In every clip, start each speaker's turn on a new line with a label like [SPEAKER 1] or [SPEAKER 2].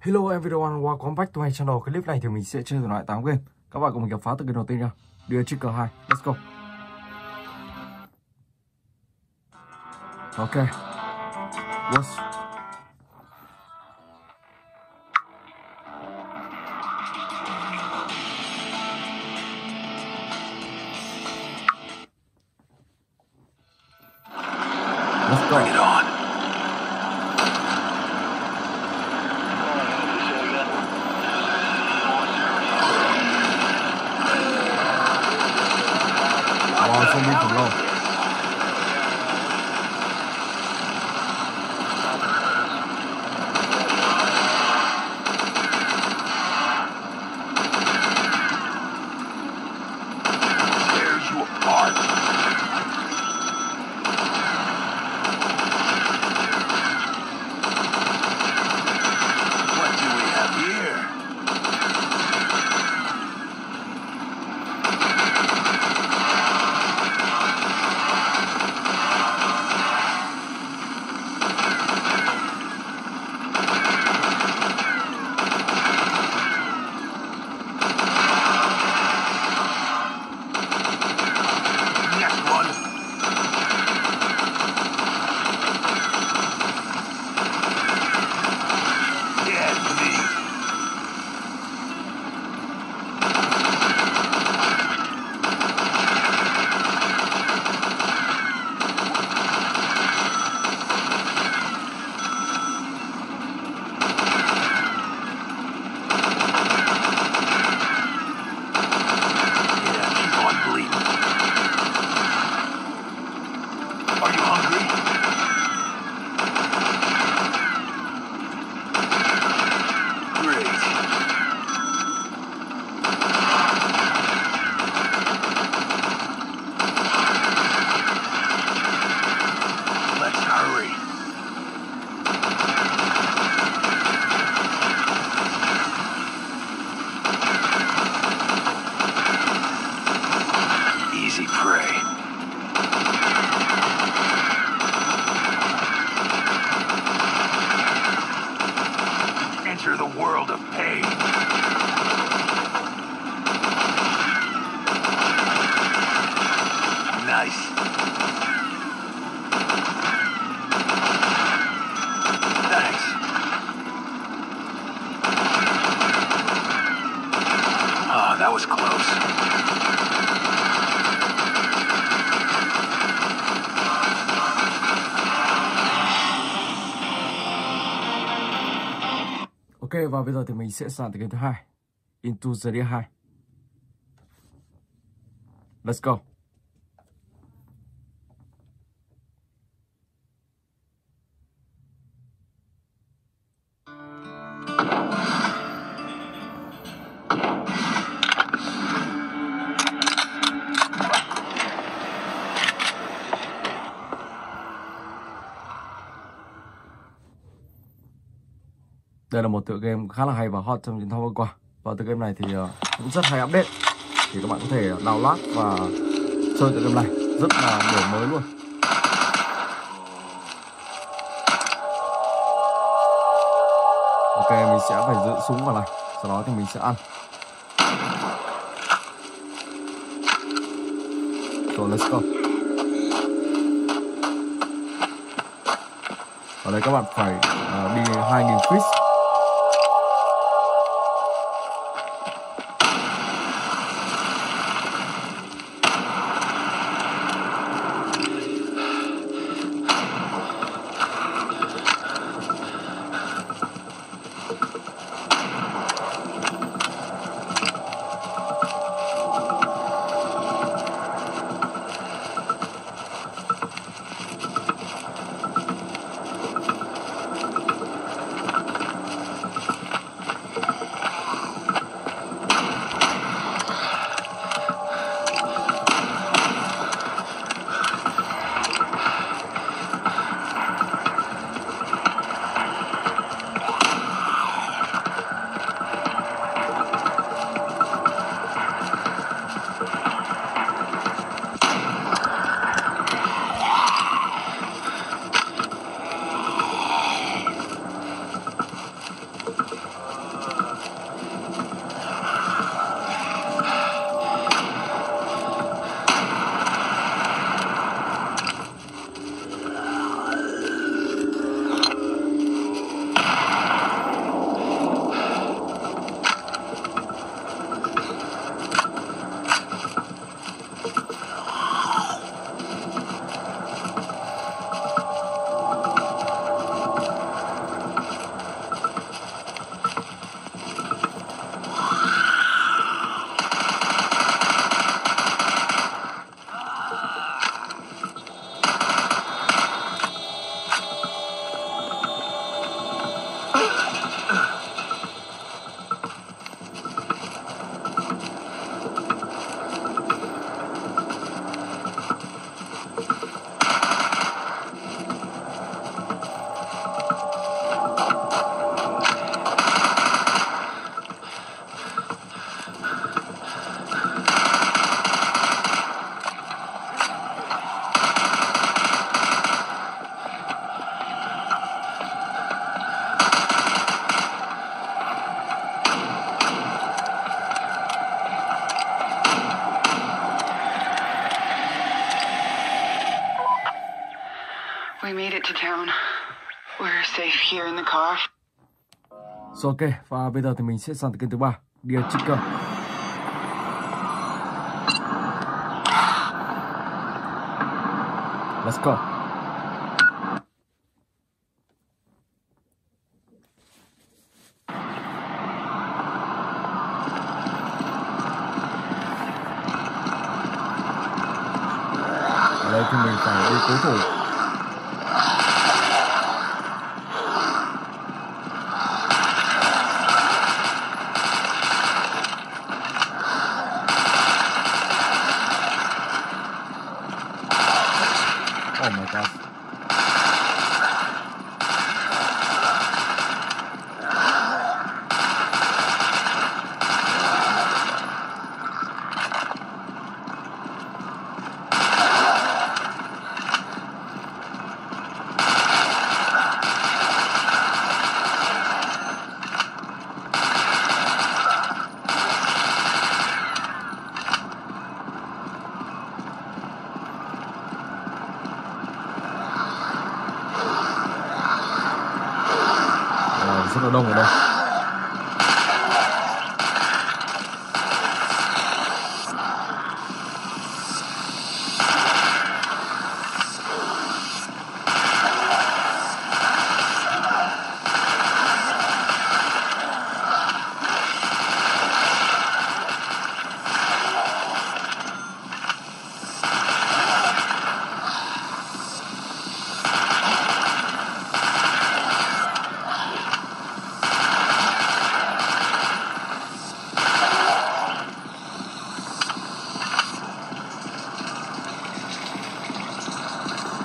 [SPEAKER 1] Hello everyone, welcome back to my channel. Clip này thì mình sẽ chơi thể loại 8 game. Các bạn cùng mình gặp phá từ game đầu tiên nha. Đưa chiếc cờ 2. Let's go. Ok. What's Ok, và bây giờ thì mình sẽ sang tới game thứ hai. Into the Deep 2. Let's go. Tựa game khá là hay và hot trong những tháng vừa qua. Và tựa game này thì ờ, cũng rất hay update. Thì các bạn có thể ờ, download và chơi tựa game này rất là đổi mới luôn. Ok, mình sẽ phải giữ súng vào này. Sau đó thì mình sẽ ăn. Rồi, let's go. Ở đây các bạn phải uh, đi 2.000 We made it to town.
[SPEAKER 2] We're safe here in the car.
[SPEAKER 1] So ok, và bây giờ thì mình sẽ sang tới kênh thứ ba, Dear Chicken. Let's go.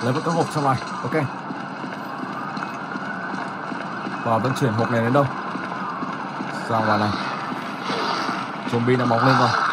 [SPEAKER 1] Lấy một cái hộp trong này ok? Và vận chuyển hộp này đến đâu? Ra ngoài này? Zombie đã mọc lên rồi.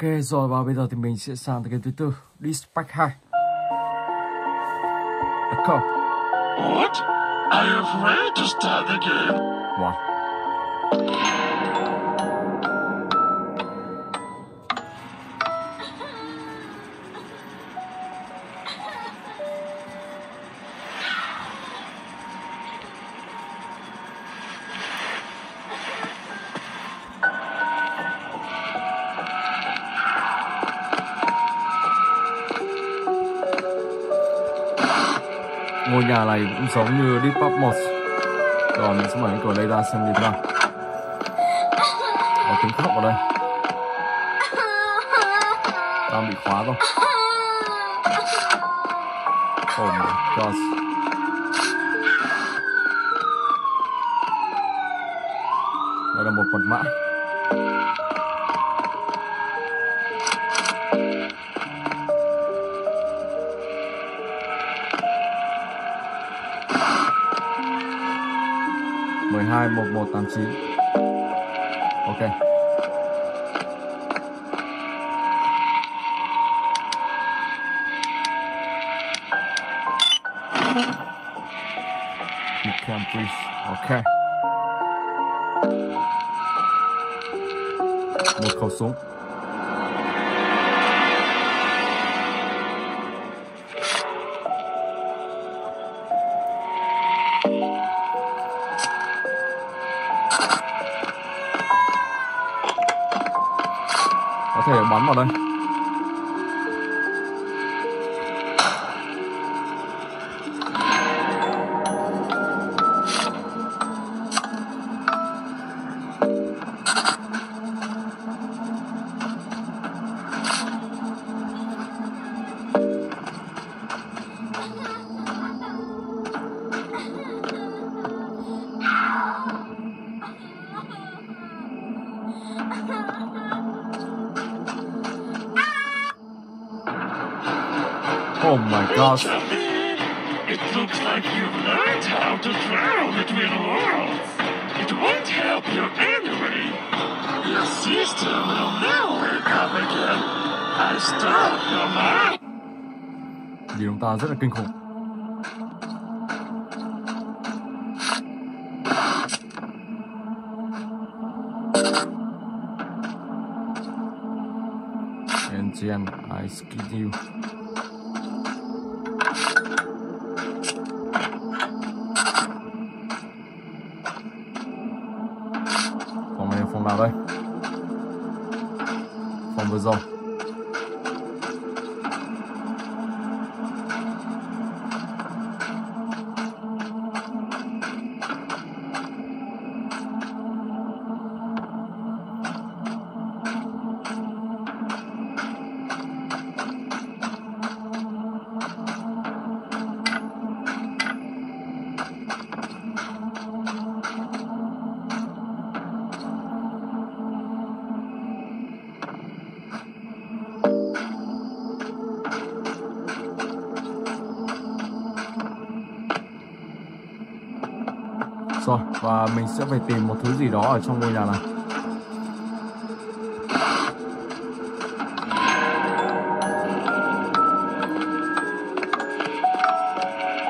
[SPEAKER 1] Ok rồi và bây giờ thì mình sẽ sang tới cái thứ tư dispatch 2 let's go
[SPEAKER 3] What? Are you afraid to start the game?
[SPEAKER 1] wow ngôi nhà này cũng giống như Deep Pop 1 rồi, mình sẽ mở cái cửa đây ra xem đi nào. Có tiếng khóc ở đây. Đang bị khóa rồi oh my god. Đây là một mật mã. Mười hai một một tám chín ok You can breathe. Ok. Một khẩu súng. bắn vào đây Ha ha ha! Oh my gosh.
[SPEAKER 3] It looks like you've learned how to travel between worlds. It won't help you anyway. Your sister will never wake up again. I stopped your mind.
[SPEAKER 1] Vì chúng ta rất là kinh khủng. And Jen, I skid you. Và mình sẽ phải tìm một thứ gì đó ở trong ngôi nhà này.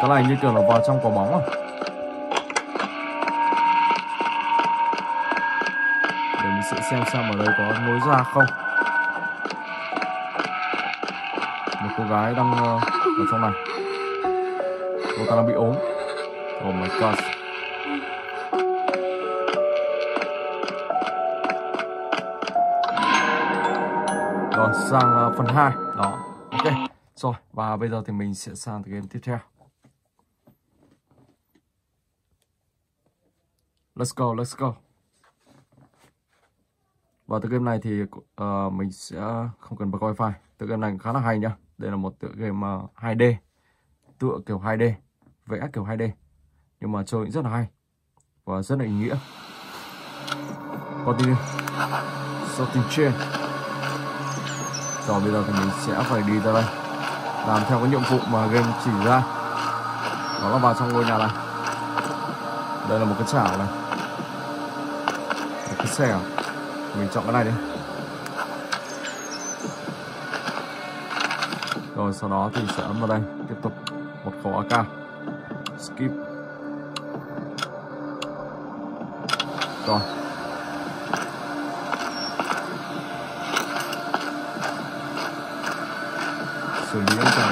[SPEAKER 1] Cái này như kiểu là vào trong quả bóng à? Để mình sẽ xem xem ở đây có lối ra không. Một cô gái đang ờ, ở trong này. Cô ta đang bị ốm. Oh my god. Sang ờ, phần 2 Đó Ok. Rồi và bây giờ thì mình sẽ sang cái game tiếp theo. Let's go let's go. Và tựa game này thì uh, mình sẽ không cần bật wifi. Tựa game này khá là hay nhá. Đây là một tựa game ờ, uh, 2D Tựa kiểu 2D Vẽ kiểu 2D Nhưng mà chơi cũng rất là hay. Và rất là ý nghĩa. Continue. Something chain rồi, bây giờ thì mình sẽ phải đi ra đây. Làm theo cái nhiệm vụ mà game chỉ ra. Đó là vào trong ngôi nhà này. Đây là một cái chảo này. Một cái xe à? Mình chọn cái này đi. Rồi, sau đó thì sẽ ấn vào đây. Tiếp tục. Một khẩu AK Skip. Rồi. Xử lý anh chàng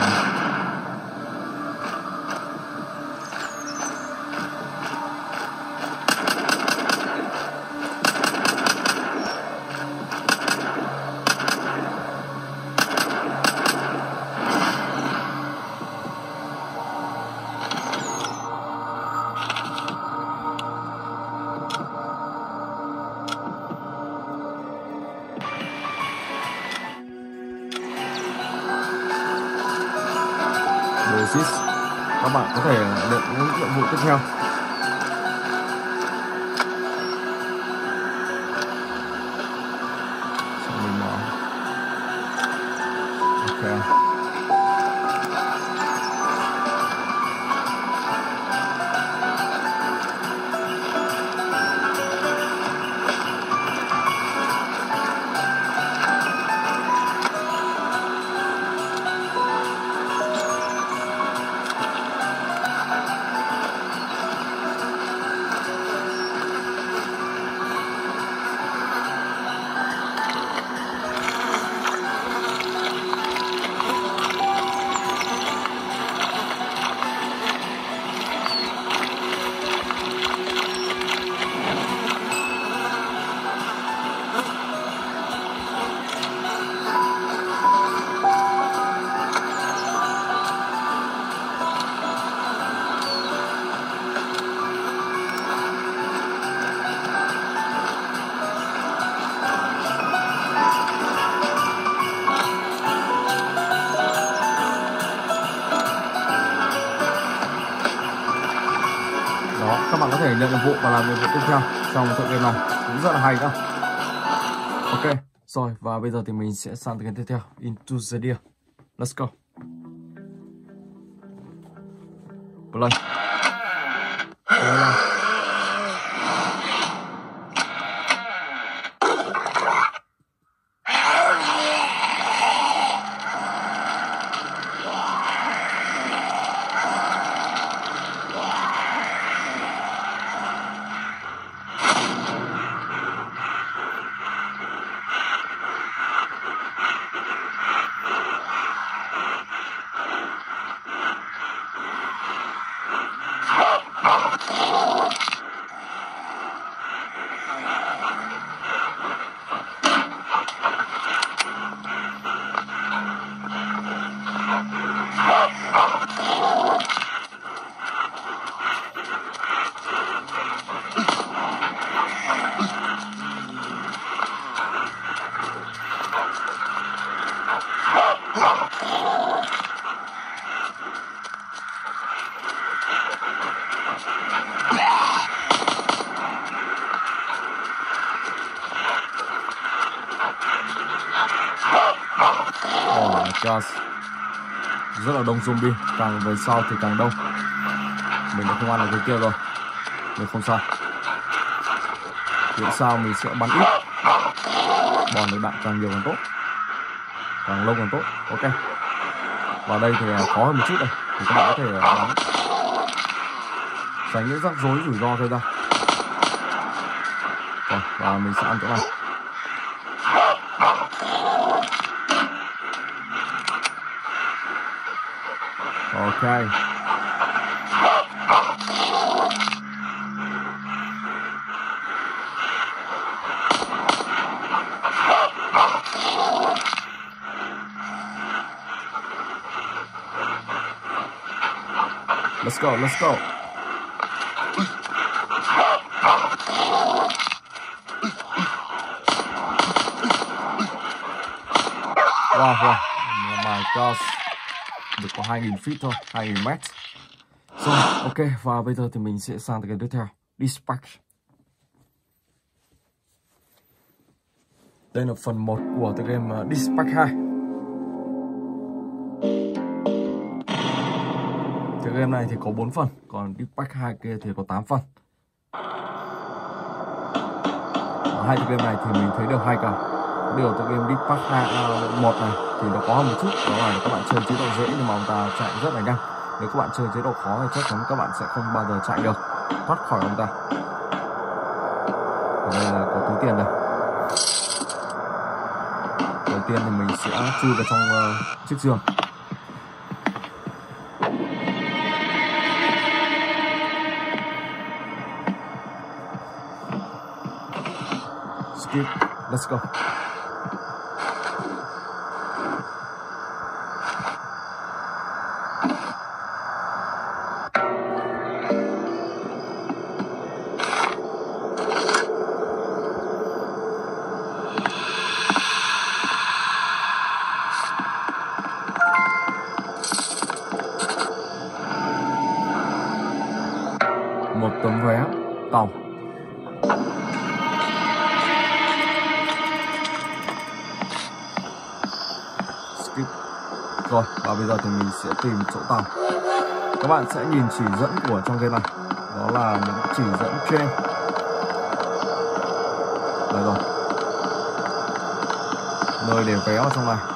[SPEAKER 1] các bạn có thể nhận những nhiệm vụ tiếp theo. Nhiệm vụ tiếp theo trong tựa game này. Cũng rất là hay đó. Ok, rồi, và bây giờ thì mình sẽ sang tựa game tiếp theo. Into the deal let's go play play nào Oh my god rất là đông zombie, Càng về sau thì càng đông. Mình đã không ăn được cái kia rồi. Nhưng không sao. Hiện sao mình sẽ bắn ít. Bòn được đạn càng nhiều càng tốt. Càng lâu càng tốt. Ok. Vào đây thì à, khó hơn một chút đây. Thì các bạn có thể à, bắn. Tránh những rắc rối rủi ro thôi ra Rồi và mình sẽ ăn chỗ này. Ok. Let's go, let's go. Wow, wow. Oh my gosh được có 2.000 feet thôi 2.000 mét. Rồi ok và bây giờ thì mình sẽ sang tới cái tiếp theo dispatch. Đây là phần 1 của tựa game uh, dispatch 2 tựa game này thì có 4 phần còn dispatch 2 kia thì có 8 phần. Ở hai tựa game này thì mình thấy đều hay cả. Điều tựa game dispatch 2 uh, 1 này thì nó có hơn một chút. Đó là các bạn chơi chế độ dễ nhưng mà ông ta chạy rất là nhanh. Nếu các bạn chơi chế độ khó thì chắc chắn các bạn sẽ không bao giờ chạy được. Thoát khỏi ông ta. Ở đây là có túi tiền này. Đầu tiên thì mình sẽ chui vào trong uh, chiếc giường. Skip. Let's go. Bây giờ thì mình sẽ tìm chỗ tàu. Các bạn sẽ nhìn chỉ dẫn của trong game này. Đó là những chỉ dẫn trên. Đây rồi. Nơi để vé ở trong này.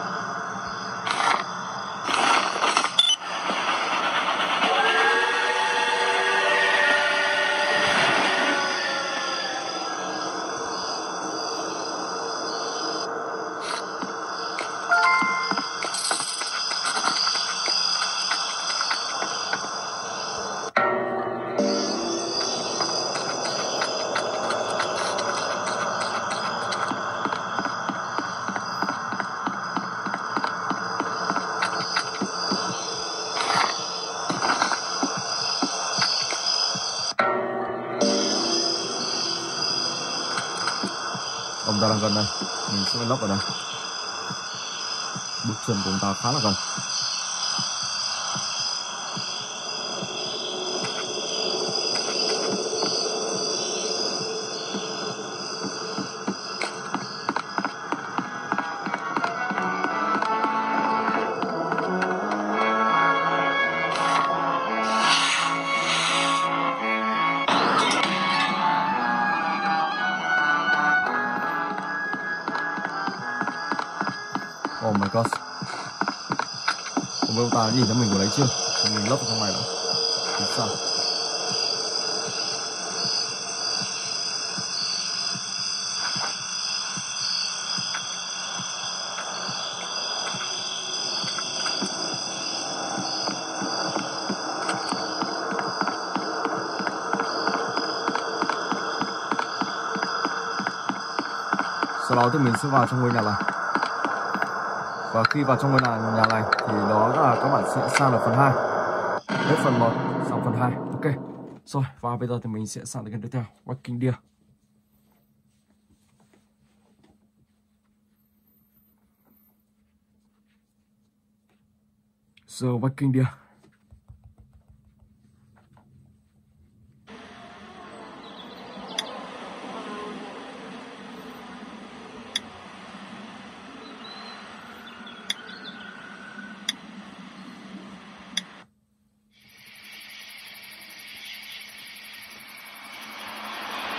[SPEAKER 1] Sẽ lấp ở đây. Bước chân của chúng ta khá là gần. Oh Không biết ông ta đã nhìn thấy mình của đấy chưa Mình lấp vào trong này đã Thì sao? Sau đó thì mình sẽ vào trong ngôi nhà này và khi vào trong ngôi nhà, nhà này thì đó là các bạn sẽ sang được phần 2 hết phần 1 sang phần 2 ok. Rồi và bây giờ thì mình sẽ sang đến cái tiếp theo. Walking Deer. The Walking Deer.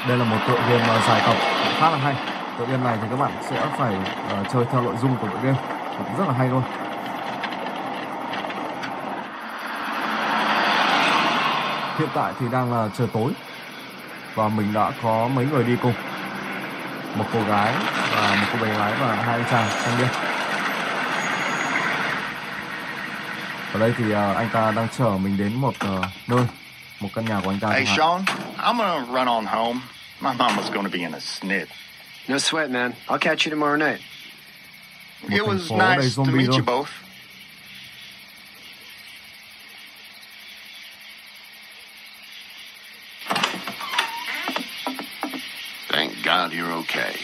[SPEAKER 1] Đây là một tựa game uh, dài tập khá là hay. Tựa game này thì các bạn sẽ phải uh, chơi theo nội dung của tựa game. Cũng rất là hay luôn. Hiện tại thì đang là trời tối và mình đã có mấy người đi cùng. Một cô gái và một cô bé gái và hai anh chàng thanh niên. Ở đây thì uh, anh ta đang chở mình đến một uh, nơi một căn nhà của anh ta
[SPEAKER 2] Hey. Sean, I'm gonna run on home. My mama's gonna be in a snit.
[SPEAKER 4] No sweat, man. I'll catch you tomorrow night.
[SPEAKER 1] Một
[SPEAKER 2] It was nice to meet
[SPEAKER 1] luôn.
[SPEAKER 2] you both.
[SPEAKER 5] Thank God you're okay.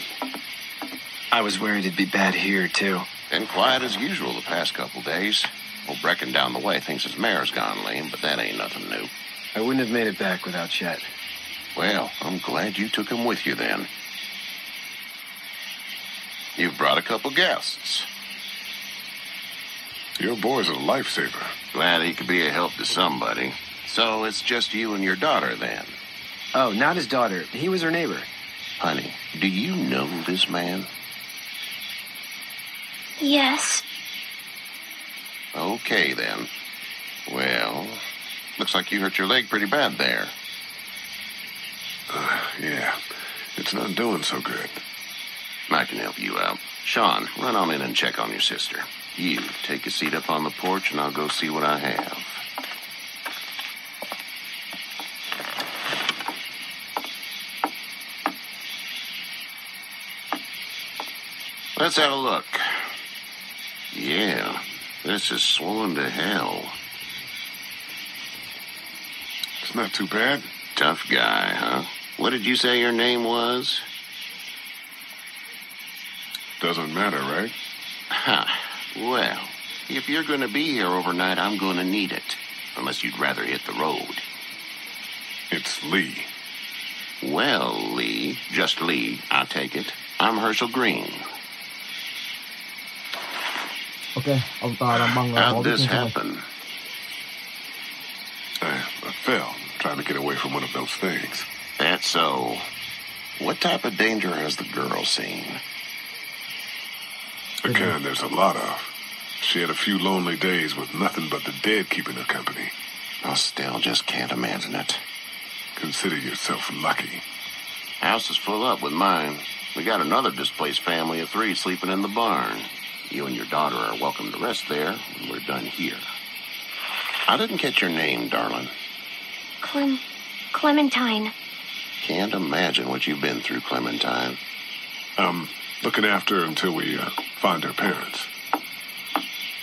[SPEAKER 4] I was worried it'd be bad here, too.
[SPEAKER 5] Been quiet as usual the past couple days. Well, Brecken down the way thinks his mare's gone lame, but that ain't nothing new.
[SPEAKER 4] I wouldn't have made it back without Chet.
[SPEAKER 5] Well, I'm glad you took him with you then. You've brought a couple guests.
[SPEAKER 6] Your boy's a lifesaver.
[SPEAKER 5] Glad he could be a help to somebody. So it's just you and your daughter then.
[SPEAKER 4] Oh, not his daughter. He was her neighbor.
[SPEAKER 5] Honey, do you know this man?
[SPEAKER 7] Yes.
[SPEAKER 5] Okay then. Well, looks like you hurt your leg pretty bad there.
[SPEAKER 6] Uh, yeah, it's not doing so good.
[SPEAKER 5] I can help you out. Sean, run on in and check on your sister. You take a seat up on the porch and I'll go see what I have. Let's have a look. Yeah, this is swollen to hell.
[SPEAKER 6] It's not too bad.
[SPEAKER 5] Tough guy, huh? What did you say your name was?
[SPEAKER 6] Doesn't matter, right?
[SPEAKER 5] Ha. Well, if you're going to be here overnight, I'm going to need it. Unless you'd rather hit the road.
[SPEAKER 6] It's Lee.
[SPEAKER 5] Well, Lee, just Lee, I take it. I'm Herschel Green.
[SPEAKER 1] ok ông ta đang băng uh, bó
[SPEAKER 5] How'd this
[SPEAKER 1] thương
[SPEAKER 5] happen?
[SPEAKER 6] I, I fell trying to get away from one of those things.
[SPEAKER 5] That's so. What type of danger has the girl seen?
[SPEAKER 6] The kind there's a lot of. She had a few lonely days with nothing but the dead keeping her company.
[SPEAKER 5] I still just can't imagine it.
[SPEAKER 6] Consider yourself lucky.
[SPEAKER 5] House is full up with mine. We got another displaced family of three sleeping in the barn. You and your daughter are welcome to rest there when we're done here. I didn't catch your name, darling.
[SPEAKER 7] Clem. Clementine.
[SPEAKER 5] Can't imagine what you've been through, Clementine.
[SPEAKER 6] I'm looking after her until we uh, find her parents.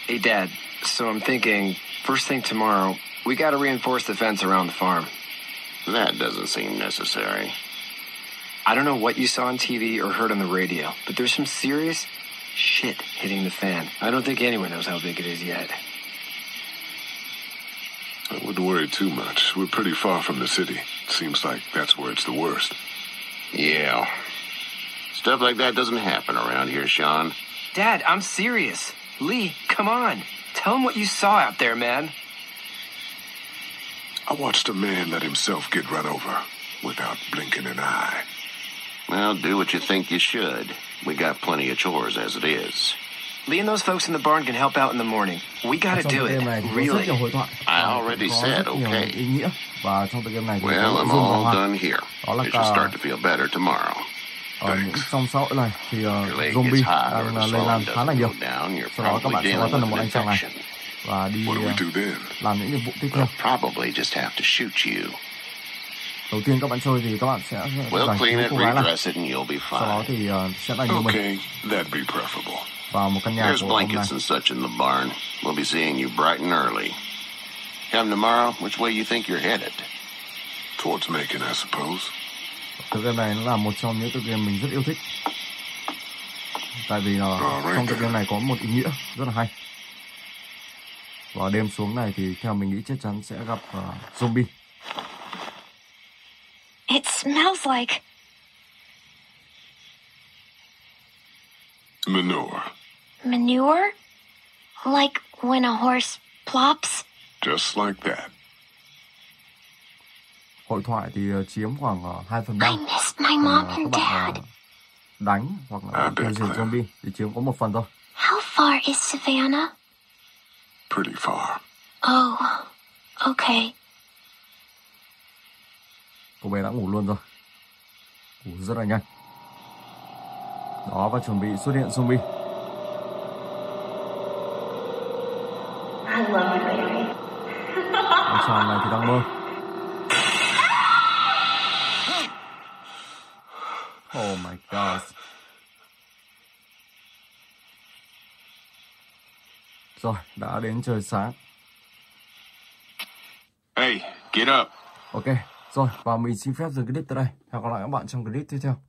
[SPEAKER 4] Hey, Dad. So I'm thinking, first thing tomorrow, we gotta reinforce the fence around the farm.
[SPEAKER 5] That doesn't seem necessary.
[SPEAKER 4] I don't know what you saw on TV or heard on the radio, but there's some serious shit hitting the fan. I don't think anyone knows how big it is yet.
[SPEAKER 6] I wouldn't worry too much. We're pretty far from the city. Seems like that's where it's the worst.
[SPEAKER 5] Yeah. Stuff like that doesn't happen around here, Sean.
[SPEAKER 4] Dad, I'm serious. Lee, come on. Tell him what you saw out there, man.
[SPEAKER 6] I watched a man let himself get run over without blinking an eye.
[SPEAKER 5] Well, do what you think you should. We got plenty of chores as it is.
[SPEAKER 4] Lee and those folks in the barn can help out in the morning. We gotta do it.
[SPEAKER 1] game này thì có rất
[SPEAKER 4] Really.
[SPEAKER 1] nhiều hội thoại
[SPEAKER 5] I already said okay.
[SPEAKER 1] Ý nghĩa và trong tựa game này thì có
[SPEAKER 5] Well,
[SPEAKER 1] nội
[SPEAKER 5] I'm
[SPEAKER 1] dung và
[SPEAKER 5] all
[SPEAKER 1] hoạt
[SPEAKER 5] done here.
[SPEAKER 1] Đó là
[SPEAKER 5] You should
[SPEAKER 1] cả-
[SPEAKER 5] start to feel better tomorrow.
[SPEAKER 1] ở những trong xã hội này thì uh,
[SPEAKER 5] Your leg
[SPEAKER 1] zombie
[SPEAKER 5] gets hot or
[SPEAKER 1] đang
[SPEAKER 5] the
[SPEAKER 1] uh, lây
[SPEAKER 5] swelling
[SPEAKER 1] lan khá là
[SPEAKER 5] doesn't
[SPEAKER 1] nhiều
[SPEAKER 5] go down, you're
[SPEAKER 1] sau đó các bạn
[SPEAKER 5] probably
[SPEAKER 1] sẽ có
[SPEAKER 5] dealing
[SPEAKER 1] thân là
[SPEAKER 5] with
[SPEAKER 1] một
[SPEAKER 5] an
[SPEAKER 1] anh chàng này
[SPEAKER 5] infection.
[SPEAKER 1] và đi
[SPEAKER 6] What do we
[SPEAKER 1] uh,
[SPEAKER 6] do then?
[SPEAKER 1] làm những nhiệm vụ tiếp theo
[SPEAKER 5] We'll probably just have to shoot you.
[SPEAKER 1] đầu tiên các bạn chơi thì các bạn sẽ
[SPEAKER 5] We'll
[SPEAKER 1] giải
[SPEAKER 5] clean
[SPEAKER 1] cứu
[SPEAKER 5] it,
[SPEAKER 1] cô gái này
[SPEAKER 5] redress it, and you'll be
[SPEAKER 1] sau đó
[SPEAKER 5] fine.
[SPEAKER 1] thì uh, sẽ là nhiều mình
[SPEAKER 6] Okay, that'd be preferable.
[SPEAKER 1] vào một căn nhà
[SPEAKER 5] There's
[SPEAKER 1] của ông này
[SPEAKER 5] blankets and such in the barn. We'll be seeing you bright and early. Come tomorrow, which way you think you're headed?
[SPEAKER 6] Towards Macon, I suppose.
[SPEAKER 1] tựa game này nó là một trong những tựa game mình rất yêu thích tại vì là trong tựa game này có một ý nghĩa rất là hay và đêm xuống này thì theo mình nghĩ chắc chắn sẽ gặp uh, zombie
[SPEAKER 7] It smells like.
[SPEAKER 6] Manure.
[SPEAKER 7] Manure? Like when a horse plops?
[SPEAKER 6] Just like that.
[SPEAKER 1] hội thoại thì uh, chiếm khoảng uh, 2 phần 3
[SPEAKER 7] I miss my mom
[SPEAKER 1] uh,
[SPEAKER 7] and dad.
[SPEAKER 1] đánh hoặc là tiêu diệt zombie thì chiếm có một phần thôi
[SPEAKER 7] How far is Savannah?
[SPEAKER 6] Pretty far.
[SPEAKER 7] Oh, okay.
[SPEAKER 1] cô bé đã ngủ luôn rồi ngủ rất là nhanh đó và chuẩn bị xuất hiện zombie
[SPEAKER 8] I love you, baby.
[SPEAKER 1] Chàng này thì đang mơ. Oh my god. Rồi đã đến trời sáng.
[SPEAKER 6] Hey, get up.
[SPEAKER 1] ok rồi và mình xin phép dừng clip tại đây. Hẹn gặp lại các bạn trong clip tiếp theo